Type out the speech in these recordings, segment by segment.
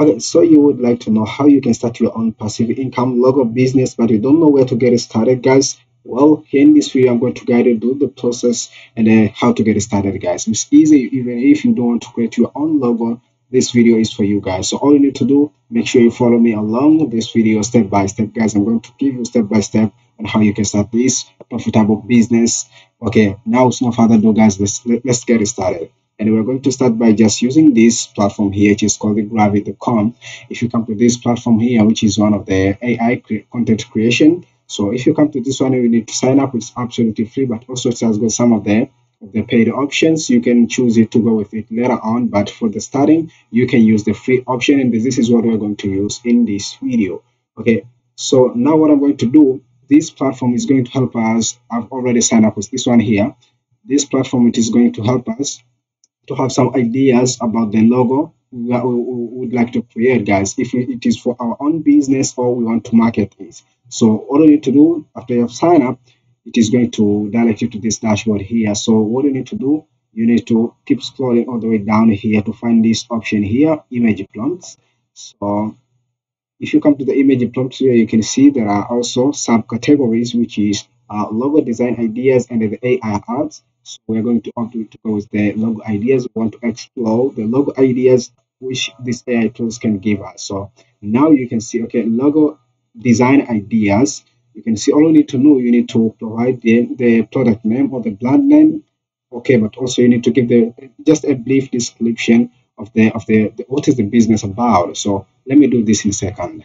Okay, so you would like to know how you can start your own passive income logo business, but you don't know where to get it started, guys. Well, here in this video, I'm going to guide you through the process and uh, how to get it started, guys. It's easy, even if you don't want to create your own logo. This video is for you guys. So all you need to do, make sure you follow me along this video step by step, guys. I'm going to give you step by step on how you can start this profitable business. Okay, now it's no further ado, guys. Let's let's get it started and we're going to start by just using this platform here which is called the gravity.com if you come to this platform here which is one of the ai content creation so if you come to this one you need to sign up. It's absolutely free but also it has got some of the the paid options. You can choose it to go with it later on but for the starting you can use the free option and this is what we're going to use in this video. Okay so now what i'm going to do this platform is going to help us. I've already signed up with this one here. This platform it is going to help us to have some ideas about the logo that we would like to create, guys. If it is for our own business or we want to market it. So all you need to do after you have signed up, it is going to direct you to this dashboard here. So what you need to do, you need to keep scrolling all the way down here to find this option here, image prompts. So if you come to the image prompts here, you can see there are also subcategories, which is uh, logo design ideas and the AI ads. So we're going to opt to with the logo ideas. We want to explore the logo ideas which these AI tools can give us. So now you can see, okay, logo design ideas. You can see all you need to know, you need to provide the, the product name or the brand name. Okay, but also you need to give the just a brief description of the of the, the what is the business about. So let me do this in a second.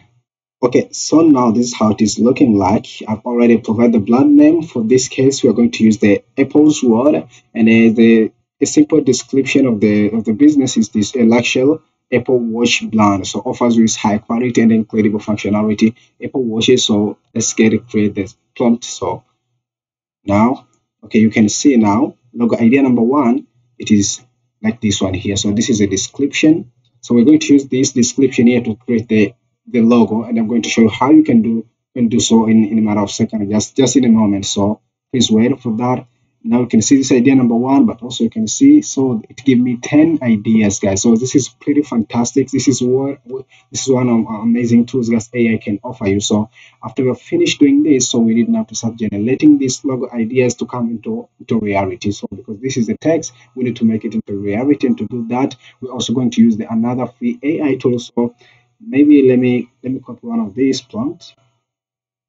Okay, so now this is how it is looking like. I've already provided the brand name. For this case, we are going to use the Apple's word and uh, the a simple description of the of the business is this a luxury Apple Watch brand. So offers with high quality and incredible functionality. Apple Watches. So let's get it create the prompt. So now, okay, you can see now logo idea number one. It is like this one here. So this is a description. So we're going to use this description here to create the the logo and I'm going to show you how you can do can do so in, in a matter of seconds just just in a moment. So please wait for that. Now you can see this idea number one but also you can see so it gave me 10 ideas guys. So this is pretty fantastic. This is what this is one of uh, amazing tools that ai can offer you. So after we're finished doing this so we need now to start generating these logo ideas to come into into reality. So because this is the text we need to make it into reality. And to do that we're also going to use the another free ai tool. So maybe let me let me copy one of these prompts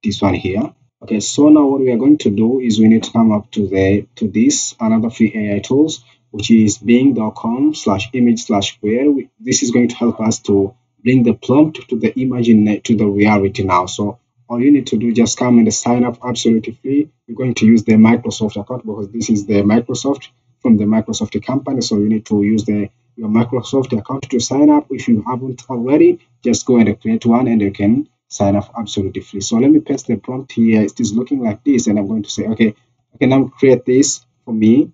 this one here. Okay so now what we are going to do is we need to come up to the to this another free ai tools which is bing.com slash image slash where this is going to help us to bring the prompt to the image to the reality now. So all you need to do just come and sign up absolutely free. You're going to use the microsoft account because this is the microsoft from the microsoft company. So you need to use the your Microsoft account to sign up. If you haven't already, just go and create one and you can sign up absolutely free. So let me paste the prompt here. It is looking like this and I'm going to say, okay, I can now create this for me.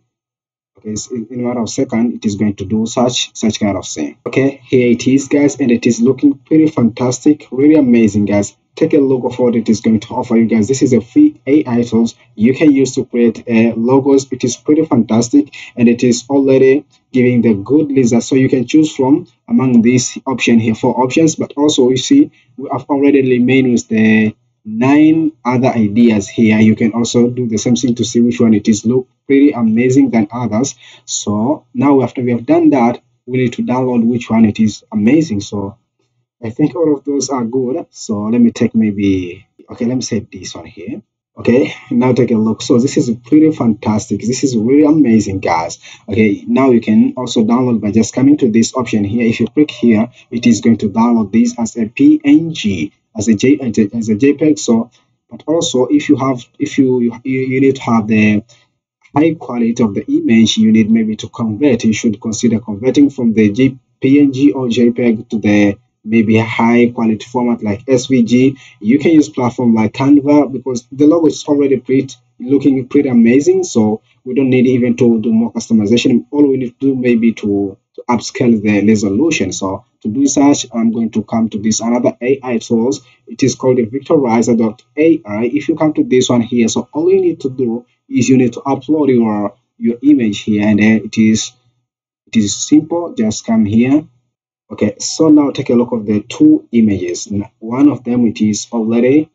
Okay, so in a matter of second, it is going to do such such kind of thing. Okay, here it is, guys, and it is looking pretty fantastic, really amazing, guys take a look of what it is going to offer you guys. This is a free ai tools. You can use to create uh, logos it is pretty fantastic and it is already giving the good results. So you can choose from among these option here four options but also you see we have already remained with the nine other ideas here. You can also do the same thing to see which one it is. Look pretty amazing than others. So now after we have done that we need to download which one it is amazing. So I think all of those are good. So let me take maybe, okay, let me say this one here. Okay, now take a look. So this is pretty fantastic. This is really amazing, guys. Okay, now you can also download by just coming to this option here. If you click here, it is going to download this as a PNG, as a J, as a JPEG. So, but also if you have, if you you, you need to have the high quality of the image, you need maybe to convert. You should consider converting from the PNG or JPEG to the maybe high quality format like SVG. You can use platform like Canva because the logo is already pretty looking pretty amazing. So we don't need even to do more customization. All we need to do maybe to, to upscale the resolution. So to do such, I'm going to come to this another AI tools. It is called Vectorizer.ai. If you come to this one here, so all you need to do is you need to upload your your image here, and it is it is simple. Just come here okay so now take a look of the two images. One of them it is already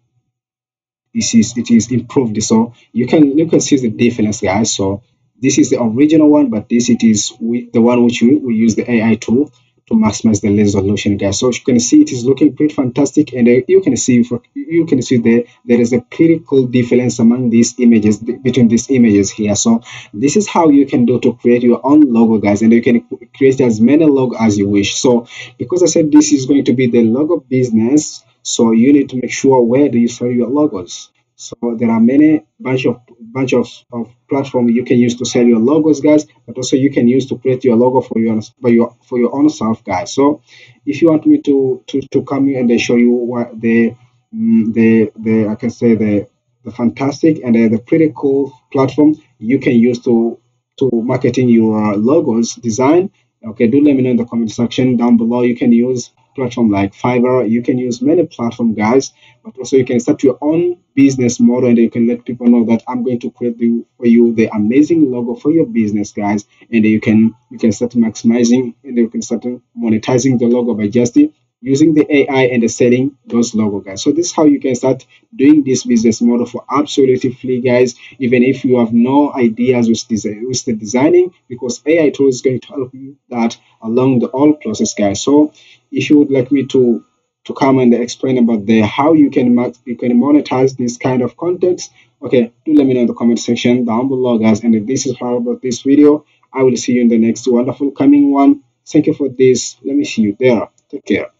this is it is improved so you can you can see the difference guys. So this is the original one but this it is with the one which we, we use the ai tool to maximize the resolution guys. So you can see it is looking pretty fantastic and uh, you can see for, you can see there there is a pretty cool difference among these images between these images here. So this is how you can do to create your own logo guys and you can create as many logo as you wish. So because i said this is going to be the logo business so you need to make sure where do you sell your logos so there are many bunch of bunch of, of platform you can use to sell your logos, guys, but also you can use to create your logo for your for your for your own self, guys. So if you want me to to, to come here and show you what the mm, the the I can say the the fantastic and the, the pretty cool platform you can use to to marketing your logos design okay do let me know in the comment section down below you can use platform like Fiverr. You can use many platform guys, but also you can start your own business model and you can let people know that I'm going to create the, for you the amazing logo for your business guys. And you can you can start maximizing and you can start monetizing the logo by just using the AI and the setting those logo guys. So this is how you can start doing this business model for absolutely free guys, even if you have no ideas with, design, with the designing because AI tool is going to help you that along the whole process guys. So if you would like me to to come and explain about the how you can you can monetize this kind of content, okay, do let me know in the comment section down below guys. And this is how about this video, I will see you in the next wonderful coming one. Thank you for this. Let me see you there. Take care.